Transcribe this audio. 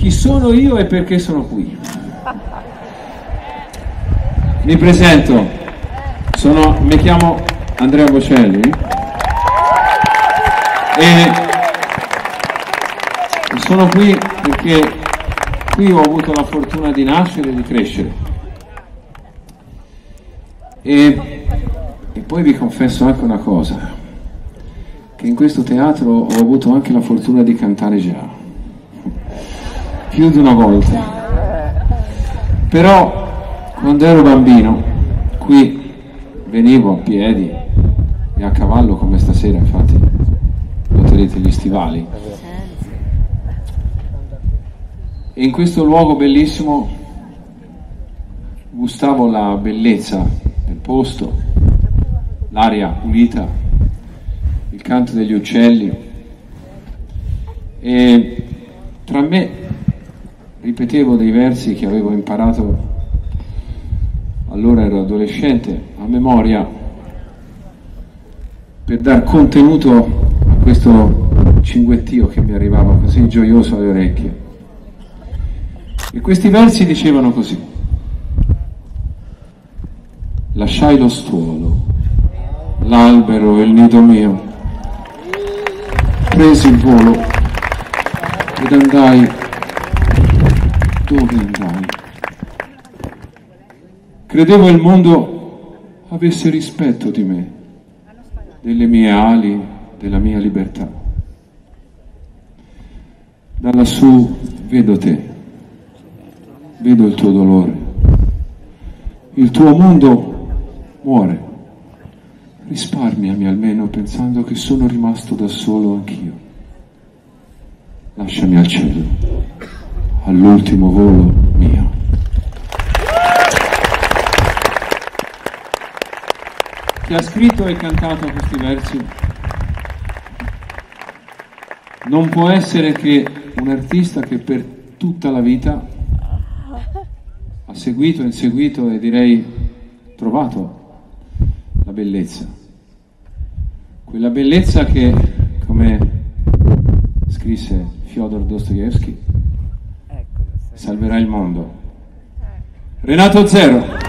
chi sono io e perché sono qui. Mi presento, sono, mi chiamo Andrea Bocelli e sono qui perché qui ho avuto la fortuna di nascere e di crescere. E, e poi vi confesso anche una cosa, che in questo teatro ho avuto anche la fortuna di cantare già, più di una volta. Però quando ero bambino, qui venivo a piedi e a cavallo come stasera, infatti noterete gli stivali. E in questo luogo bellissimo gustavo la bellezza del posto, l'aria pulita, il canto degli uccelli e tra me ripetevo dei versi che avevo imparato allora ero adolescente, a memoria, per dar contenuto a questo cinguettio che mi arrivava così gioioso alle orecchie. E questi versi dicevano così. Lasciai lo stuolo, l'albero e il nido mio, presi il volo ed andai dove andai. Credevo il mondo avesse rispetto di me, delle mie ali, della mia libertà. Da lassù vedo te, vedo il tuo dolore. Il tuo mondo muore. Risparmiami almeno pensando che sono rimasto da solo anch'io. Lasciami al cielo, all'ultimo volo mio. Chi ha scritto e cantato questi versi non può essere che un artista che per tutta la vita ha seguito, inseguito e direi trovato la bellezza. Quella bellezza che, come scrisse Fyodor Dostoevsky, salverà il mondo. Renato Zero.